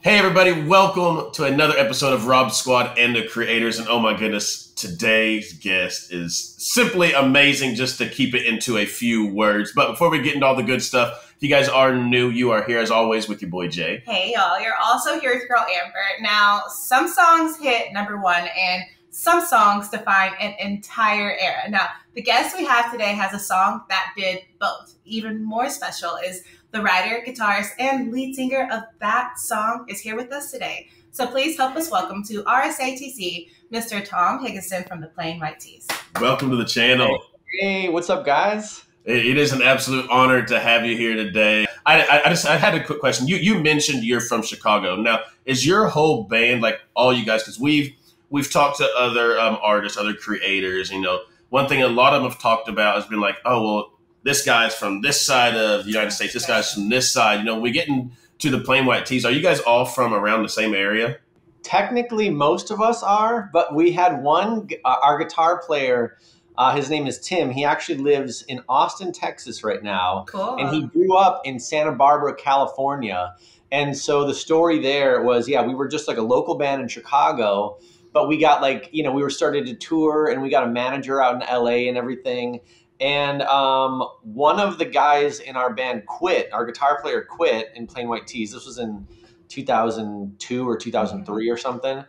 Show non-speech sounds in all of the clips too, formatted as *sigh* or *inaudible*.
Hey, everybody, welcome to another episode of Rob Squad and the Creators. And oh my goodness, today's guest is simply amazing just to keep it into a few words. But before we get into all the good stuff, if you guys are new, you are here as always with your boy Jay. Hey, y'all, you're also here with girl Amber. Now, some songs hit number one, and some songs define an entire era. Now, the guest we have today has a song that did both. Even more special is the writer, guitarist, and lead singer of that song is here with us today. So please help us welcome to RSATC, Mr. Tom Higgenson from the Plain White T's. Welcome to the channel. Hey, what's up, guys? it is an absolute honor to have you here today. I, I, I, just I had a quick question. You you mentioned you're from Chicago. Now, is your whole band like all you guys? Because we've we've talked to other um, artists, other creators. You know, one thing a lot of them have talked about has been like, oh well, this guy's from this side of the United States, this guy's from this side. You know, we get into the Plain White T's. Are you guys all from around the same area? Technically, most of us are, but we had one, uh, our guitar player. Uh, his name is Tim. He actually lives in Austin, Texas right now. Cool. And he grew up in Santa Barbara, California. And so the story there was, yeah, we were just like a local band in Chicago, but we got like, you know, we were starting to tour and we got a manager out in LA and everything and um, one of the guys in our band quit. Our guitar player quit in Plain White T's. This was in 2002 or 2003 or something.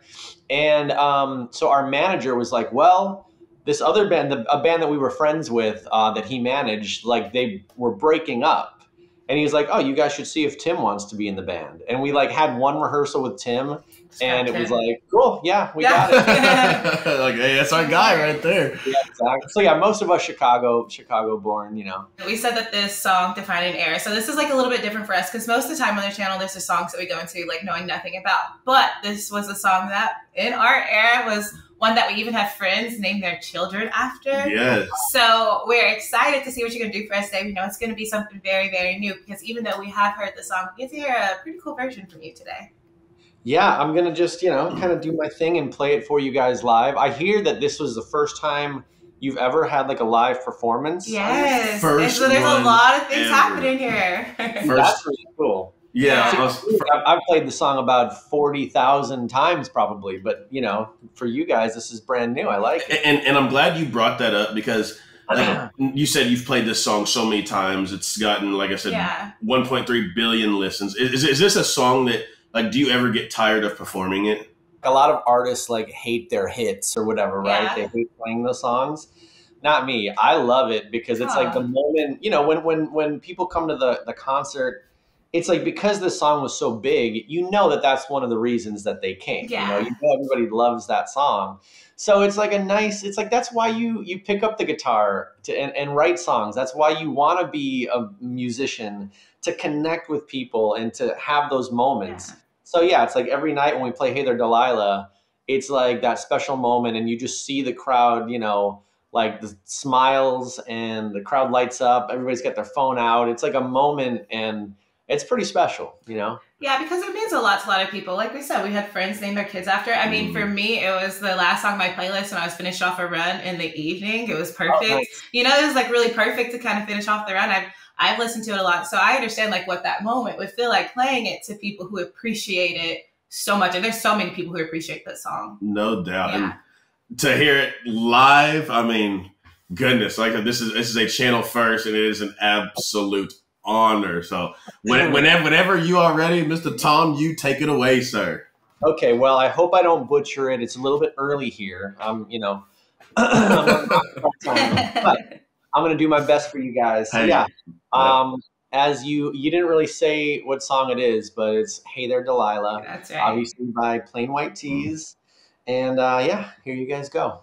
And um, so our manager was like, "Well, this other band, the, a band that we were friends with, uh, that he managed, like they were breaking up." And he's like, "Oh, you guys should see if Tim wants to be in the band." And we like had one rehearsal with Tim, and it was like, cool, yeah, we got it. *laughs* *laughs* like, hey, that's our guy right there. Yeah, exactly. So yeah, most of us Chicago, Chicago born, you know. We said that this song defined an era. So this is like a little bit different for us because most of the time on the channel, there's the songs that we go into like knowing nothing about. But this was a song that in our era was one that we even have friends name their children after. Yes. So we're excited to see what you're going to do for us today. We know it's going to be something very, very new because even though we have heard the song, we get to hear a pretty cool version from you today yeah, I'm gonna just you know kind of do my thing and play it for you guys live. I hear that this was the first time you've ever had like a live performance. Yes, first so there's a lot of things ever. happening here. *laughs* That's really cool. Yeah, yeah. I've played the song about forty thousand times probably, but you know, for you guys, this is brand new. I like it, and and I'm glad you brought that up because. Like you said, you've played this song so many times. It's gotten, like I said, yeah. 1.3 billion listens. Is, is this a song that like, do you ever get tired of performing it? A lot of artists like hate their hits or whatever, right? They hate playing the songs. Not me. I love it because it's like the moment, you know, when when when people come to the the concert, it's like because the song was so big, you know that that's one of the reasons that they came. Yeah. You know, you know everybody loves that song. So it's like a nice. It's like that's why you you pick up the guitar to and, and write songs. That's why you want to be a musician to connect with people and to have those moments. Yeah. So yeah, it's like every night when we play Hey There Delilah, it's like that special moment and you just see the crowd, you know, like the smiles and the crowd lights up, everybody's got their phone out. It's like a moment and it's pretty special, you know? Yeah, because it means a lot to a lot of people. Like we said, we had friends name their kids after. I mean, mm. for me, it was the last song on my playlist when I was finished off a run in the evening. It was perfect. Oh, nice. You know, it was like really perfect to kind of finish off the run. I've I've listened to it a lot, so I understand like what that moment would feel like playing it to people who appreciate it so much. And there's so many people who appreciate that song. No doubt. Yeah. And to hear it live, I mean, goodness, like this is this is a channel first, and it is an absolute honor. So when, whenever whenever you are ready, Mr. Tom, you take it away, sir. Okay, well, I hope I don't butcher it. It's a little bit early here. I'm, you know, *clears throat* but I'm gonna do my best for you guys. Hey. Yeah. Um, as you you didn't really say what song it is, but it's "Hey There, Delilah." That's right. Obviously by Plain White T's, and uh, yeah, here you guys go.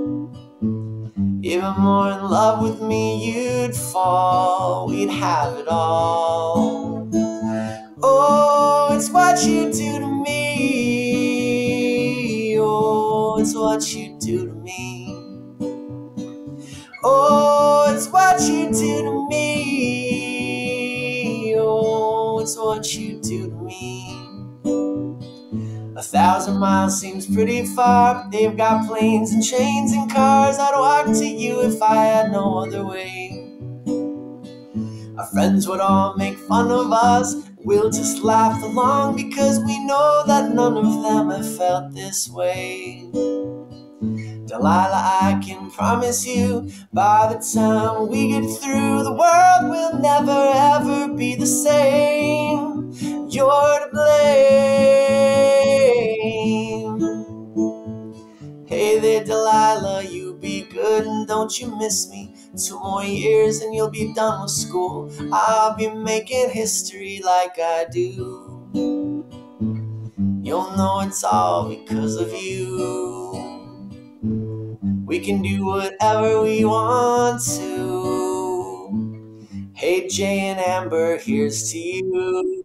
Even more in love with me, you'd fall. We'd have it all. Oh, it's what you do to me. Oh, it's what you do to me. Oh, it's what you do to me. Oh, it's what you do to me. A thousand miles seems pretty far, they've got planes and trains and cars. I'd walk to you if I had no other way. Our friends would all make fun of us. We'll just laugh along because we know that none of them have felt this way. Delilah, I can promise you, by the time we get through, the world will never ever be the same. You're to blame. Don't you miss me. Two more years and you'll be done with school. I'll be making history like I do. You'll know it's all because of you. We can do whatever we want to. Hey, Jay and Amber, here's to you.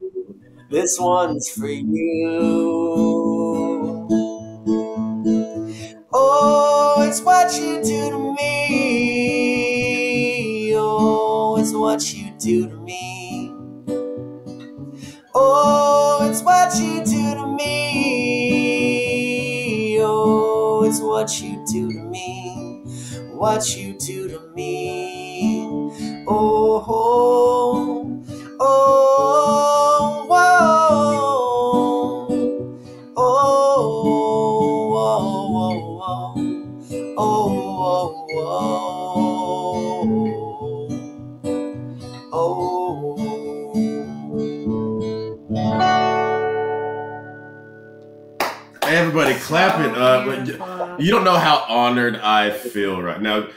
This one's for you. What you do to me. Oh, it's what you do to me. Oh, it's what you do to me. Oh, it's what you do to me. What you do to me. Oh, oh, everybody, clap it. You don't know how honored I feel right now.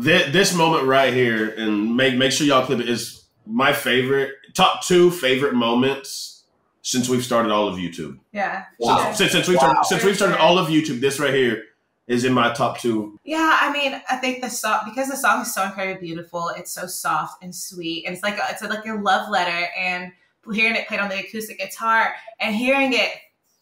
Th- this moment right here, and make make sure y'all clip it, is my favorite, top two favorite moments since we've started all of YouTube. Yeah. Wow. Since, since we've Wow. started, since we've started all of YouTube, this right here is in my top two. Yeah, I mean, I think the song because the song is so incredibly beautiful. It's so soft and sweet, and it's like a, it's like a love letter. And hearing it played on the acoustic guitar and hearing it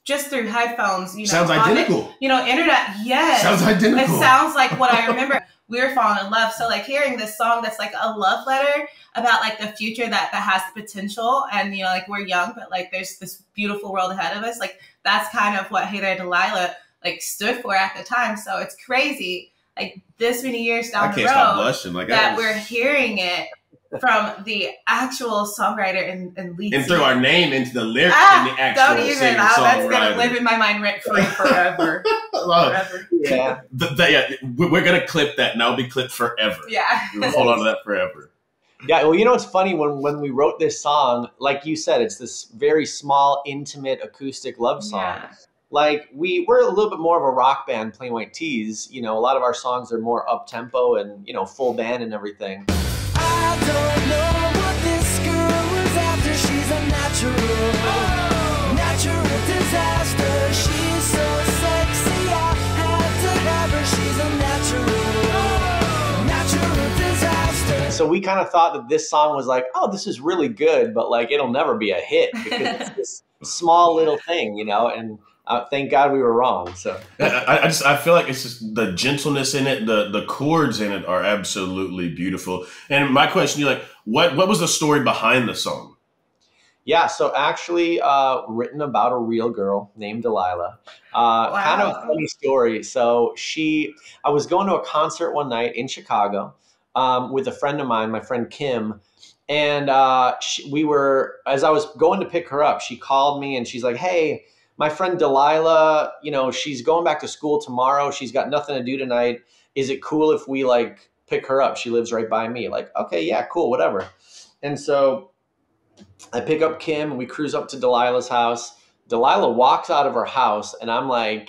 just through headphones, you know, Sounds the- identical. you know, internet. Yes, Sounds identical. it sounds like what I *laughs* remember. we were falling in love. So like hearing this song that's like a love letter about like the future that that has the potential, and you know, like we're young, but like there's this beautiful world ahead of us. Like that's kind of what Hey There Delilah like stood for at the time. So it's crazy, like this many years I down the can't stop road, blushing. Like that I we're hearing it from the actual songwriter and, and lead and throw our name into the lyrics Ah, and the actual don't even. singer Ah, that's gonna live in my mind rent free forever. *laughs* forever. Yeah. Th- th- yeah, we- we're gonna clip that, and that'll be clipped forever. Yeah. We'll hold on to that forever. Yeah, well, you know what's funny when when we wrote this song, like you said, it's this very small, intimate, acoustic love song. Yeah. Like we we're a little bit more of a rock band, Plain White T's. You know, a lot of our songs are more up tempo and you know full band and everything. So we kind of thought that this song was like, oh, this is really good, but like it'll never be a hit because it's this small little thing, you know. And uh, thank God we were wrong. So I, I just I feel like it's just the gentleness in it, the the chords in it are absolutely beautiful. And my question, you're like, What what was the story behind the song? Yeah, so actually, uh, written about a real girl named Delilah. Uh, Kind of a funny story. So she, I was going to a concert one night in Chicago um, with a friend of mine, my friend Kim, and uh, she, we were as I was going to pick her up, she called me and she's like, "Hey, my friend Delilah, you know, she's going back to school tomorrow. She's got nothing to do tonight. Is it cool if we like pick her up? She lives right by me." Like, okay, yeah, cool, whatever. And so I pick up Kim and we cruise up to Delilah's house. Delilah walks out of her house and I'm like,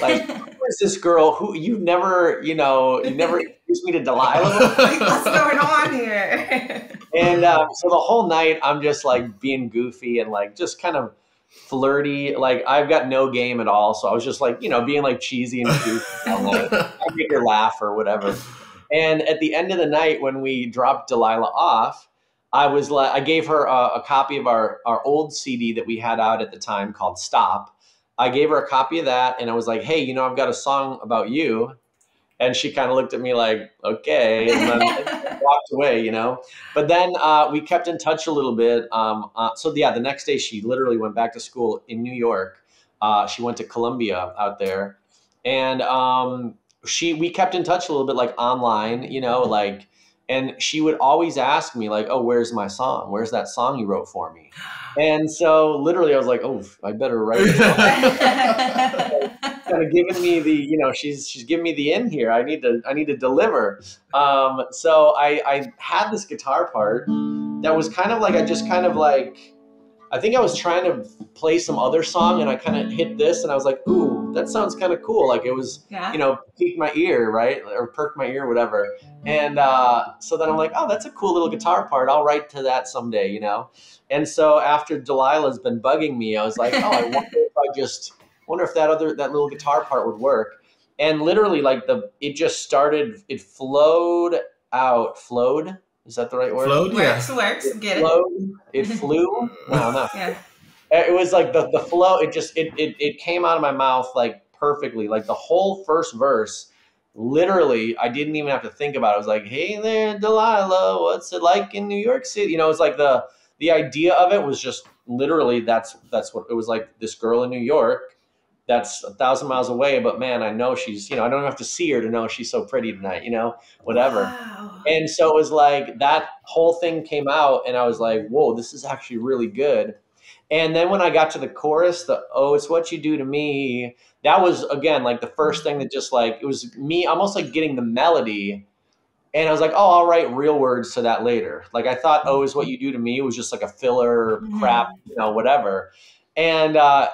like, *laughs* who is this girl who you've never, you know, you never *laughs* introduced me to Delilah? *laughs* What's going on here? And um, so the whole night I'm just like being goofy and like just kind of flirty. Like I've got no game at all. So I was just like, you know, being like cheesy and goofy. all night. I make *laughs* her laugh or whatever. And at the end of the night, when we dropped Delilah off, I was like, I gave her a, a copy of our our old CD that we had out at the time called Stop. I gave her a copy of that, and I was like, hey, you know, I've got a song about you. And she kind of looked at me like, okay, and then *laughs* walked away, you know. But then uh, we kept in touch a little bit. Um, uh, so yeah, the next day she literally went back to school in New York. Uh, she went to Columbia out there, and um, she we kept in touch a little bit like online, you know, like. And she would always ask me like, "Oh, where's my song? Where's that song you wrote for me?" And so literally, I was like, "Oh, I better write it." down." *laughs* *laughs* *laughs* kind of giving me the you know she's she's giving me the in here. I need to i need to deliver. Um so i i had this guitar part that was kind of like i just kind of like i think i was trying to play some other song and i kind of hit this and i was like ooh that sounds kind of cool. Like it was yeah. you know piqued my ear right? Or perked my ear whatever. And uh, so then i'm like oh that's a cool little guitar part. I'll write to that someday you know? And so after delilah's been bugging me i was like oh i wonder if i just wonder if that other that little guitar part would work and literally like the it just started it flowed out flowed is that the right word Flowed? Yeah. Works, works. Get it. flowed it *laughs* flew no no Yeah. it was like the, the flow it just it, it it came out of my mouth like perfectly like the whole first verse literally i didn't even have to think about it i was like hey there delilah what's it like in new york city you know it's like the the idea of it was just literally that's that's what it was like this girl in new york that's a thousand miles away but man i know she's you know i don't have to see her to know she's so pretty tonight you know whatever Wow. and so it was like that whole thing came out, and I was like, whoa, this is actually really good. And then when I got to the chorus, the oh, it's what you do to me, that was again like the first thing that just like it was me almost like getting the melody. And I was like, oh, I'll write real words to that later. Like I thought, oh, is what you do to me It was just like a filler crap, you know, whatever. And uh,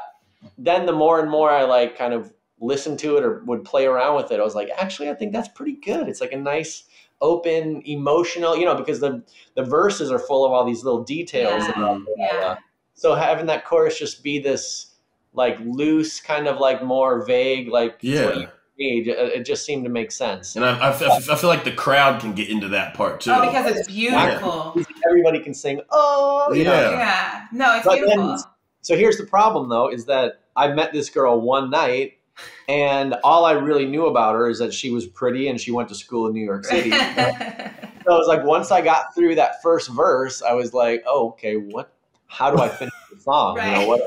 then the more and more I like kind of listened to it or would play around with it, I was like, actually, I think that's pretty good. It's like a nice, open, emotional, you know, because the the verses are full of all these little details Yeah. about Yeah. so having that chorus just be this like loose, kind of like more vague, like Yeah. you need, it, it just seemed to make sense. And I, I, feel- I feel like the crowd can get into that part too. Oh, because it's beautiful. Everybody can sing, oh, you know. Yeah. Yeah. No, it's But then- beautiful. So here's the problem though, is that I met this girl one night and all I really knew about her is that she was pretty and she went to school in New York City. *laughs* so it was like once I got through that first verse, I was like, oh, okay, what how do I finish the *laughs* song? You know, what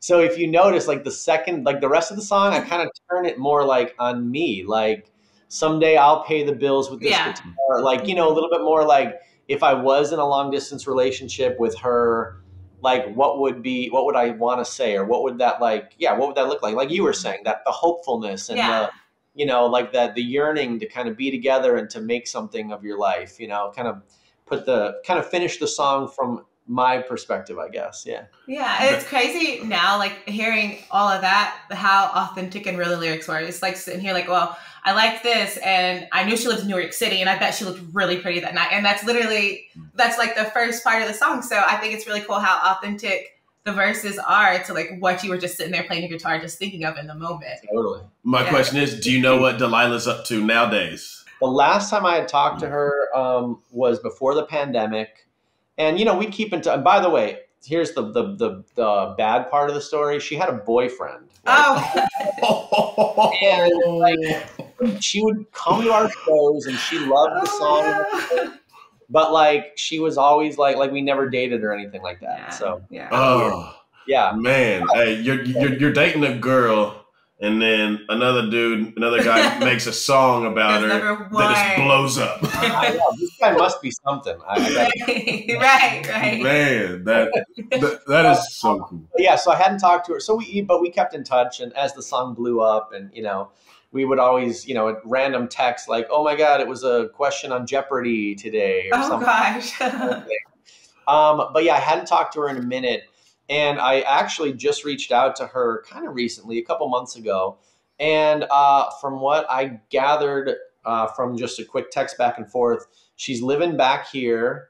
so if you notice, like the second like the rest of the song, I kind of turn it more like on me. Like someday I'll pay the bills with this Yeah. guitar. Like, you know, a little bit more like if I was in a long distance relationship with her, like what would be what would I want to say or what would that like yeah, what would that look like? Like you were mm-hmm. saying, that the hopefulness and Yeah. the you know, like that the yearning to kind of be together and to make something of your life, you know, kind of put the kind of finish the song from my perspective, I guess. Yeah. Yeah, it's crazy now, like hearing all of that, how authentic and real the lyrics were. It's like sitting here, like, well, I like this, and I knew she lived in New York City, and I bet she looked really pretty that night. And that's literally, that's like the first part of the song. So I think it's really cool how authentic the verses are to like what you were just sitting there playing your guitar, just thinking of in the moment. Totally. My Yeah. question is, do you know what Delilah's up to nowadays? The last time I had talked to her um, was before the pandemic, and you know we'd keep in touch. By the way, here's the, the the the bad part of the story. She had a boyfriend. right? *laughs* Oh, And like she would come to our shows, and she loved the song. *laughs* but like she was always like like we never dated or anything like that. Yeah. So yeah. Oh yeah, man, hey, you're, you're you're dating a girl, and then another dude, another guy *laughs* makes a song about That's her that just blows up. *laughs* I know this guy must be something. I, I gotta- *laughs* right, right. Man, that, that that is so cool. yeah, so I hadn't talked to her. So we, but we kept in touch, and as the song blew up, and you know, we would always, you know, at random texts like, "Oh my God, it was a question on Jeopardy today," or Oh something. gosh. Um, but yeah, I hadn't talked to her in a minute, and I actually just reached out to her kind of recently, a couple months ago, and uh, from what I gathered uh, from just a quick text back and forth, she's living back here.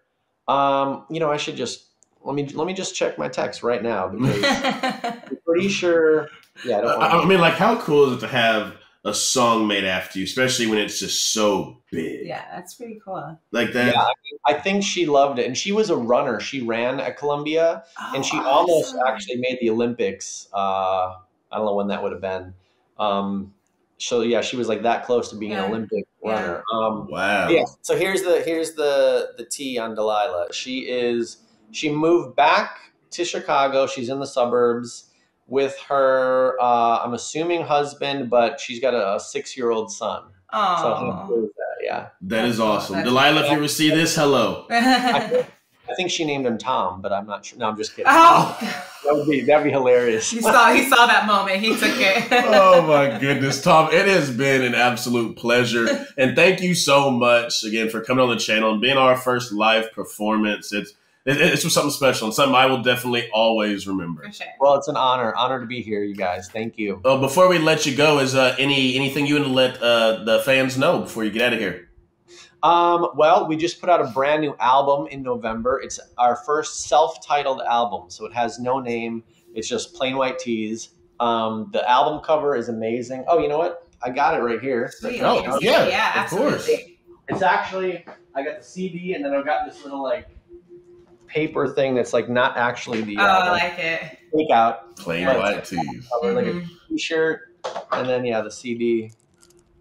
Um, you know, I should just let me let me just check my text right now because *laughs* I'm pretty sure. Yeah, I don't I, I mean, like, how cool is it to have a song made after you, especially when it's just so big yeah, that's pretty cool. like that? Yeah, I, mean, I think she loved it, and she was a runner. She ran at Columbia, and she Oh, almost actually made the Olympics. Uh, I don't know when that would have been. Um, so yeah, she was like that close to being Yeah. an Olympic Yeah. runner. Um, Wow. yeah. So here's the here's the the T on Delilah. She is she moved back to Chicago. She's in the suburbs with her. Uh, I'm assuming husband, but she's got a, a six year old son. So Oh. cool that? Yeah. That is awesome. That's Delilah, if you ever see this, hello. *laughs* I think she named him Tom, but I'm not sure. No, I'm just kidding. oh, That would be that'd be hilarious. he saw he saw that moment. He took it. *laughs* oh my goodness, Tom! It has been an absolute pleasure, and thank you so much again for coming on the channel and being our first live performance. It's it, it's just something special and something I will definitely always remember. For sure. Well, it's an honor, honor to be here, you guys. Thank you. Uh, before we let you go, is uh, any anything you want to let uh, the fans know before you get out of here? Um, well, we just put out a brand new album in November. It's our first self-titled album, so it has no name. It's just Plain White T's. Um, the album cover is amazing. Oh, you know what? I got it right here. Sweet. Oh, Yes. yeah, yeah, of course. It's actually I got the CD, and then I've got this little like paper thing that's like not actually the Oh, I uh, like it. take out Plain white tees. cover, like a Mhm. T-shirt, and then yeah, the CD.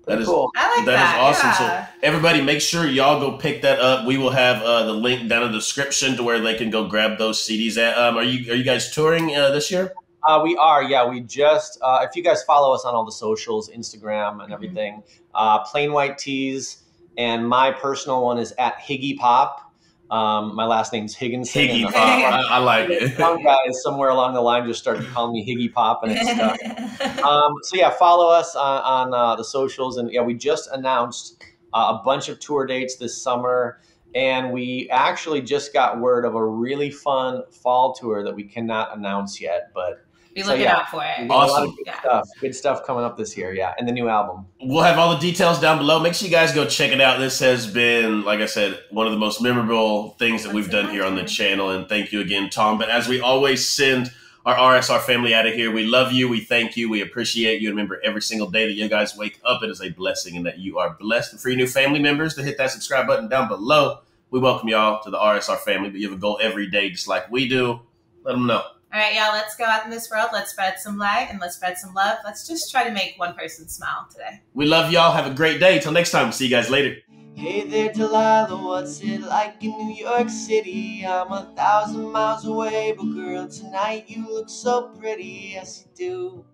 That is- cool. I like That is awesome. Yeah. Everybody, make sure y'all go pick that up. We will have uh, the link down in the description to where they can go grab those CDs. At um, are you are you guys touring uh, this year? Uh, we are, yeah. We just, uh, if you guys follow us on all the socials, Instagram and everything, uh, Plain White T's, and my personal one is at Higgy Pop. Um, my last name's Higgenson. Higgy and Pop. I, *laughs* I like it. *laughs* Some guys somewhere along the line just started calling me Higgy Pop, and it's stuck. *laughs* um, so yeah, follow us on, on uh, the socials, and yeah, we just announced uh, a bunch of tour dates this summer, and we actually just got word of a really fun fall tour that we cannot announce yet, but Be So, looking yeah. out for it. we a lot Awesome. of good Yeah. stuff. Good stuff coming up this year, yeah, and the new album. We'll have all the details down below. Make sure you guys go check it out. This has been, like I said, one of the most memorable things that we've done here on the channel. And thank you again, Tom. But as we always send our RSR family out of here, we love you. We thank you. We appreciate you. And remember, every single day that you guys wake up, it is a blessing and that you are blessed. And for your new family members to hit that subscribe button down below, we welcome y'all to the RSR family. But you have a goal every day, just like we do. Let them know. All right, y'all, let's go out in this world. Let's spread some light and let's spread some love. Let's just try to make one person smile today. We love y'all. Have a great day. Till next time. See you guys later. Hey there, Delilah, what's it like in New York City? I'm a thousand miles away, but girl, tonight you look so pretty, yes you do.